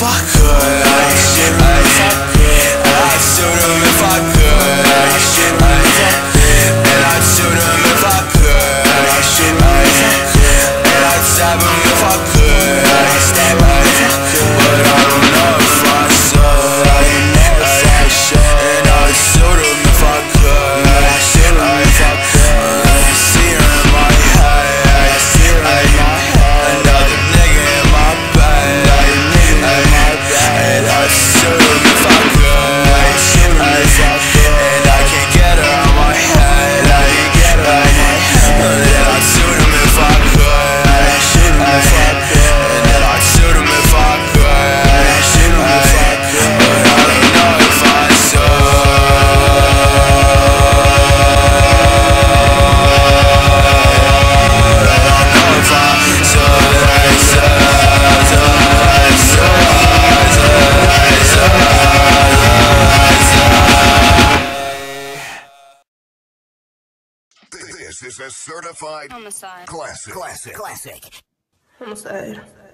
if I could I should I shoot him if I could I should I And I'd shoot him if I could I should I And I'd stab him if I could This is a certified homicide. Classic. Classic. Classic. Homicide.